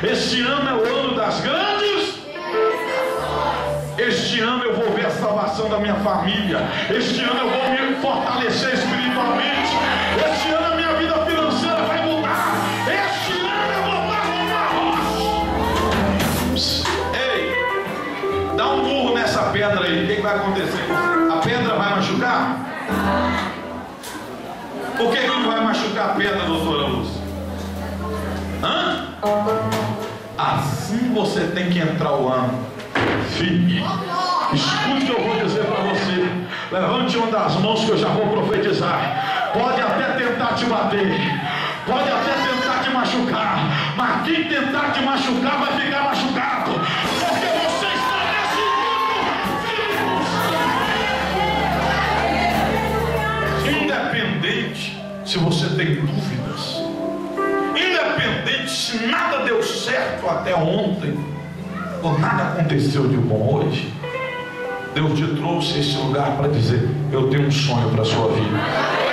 Este ano é o ano das grandes. Este ano eu vou ver a salvação da minha família. Este ano eu vou me fortalecer espiritualmente. Este ano a minha vida financeira vai mudar. Este ano eu vou dar uma Ei, dá um burro nessa pedra aí. O que, que vai acontecer? A pedra vai machucar? Por que, que não vai machucar a pedra, doutora Luz? Hã? Assim você tem que entrar o ano firme. Escute o que eu vou dizer para você. Levante uma das mãos que eu já vou profetizar. Pode até tentar te bater, pode até tentar te machucar, mas quem tentar te machucar vai ficar machucado. Se você tem dúvidas, se nada deu certo até ontem, ou nada aconteceu de bom hoje, Deus te trouxe esse lugar para dizer: Eu tenho um sonho para a sua vida.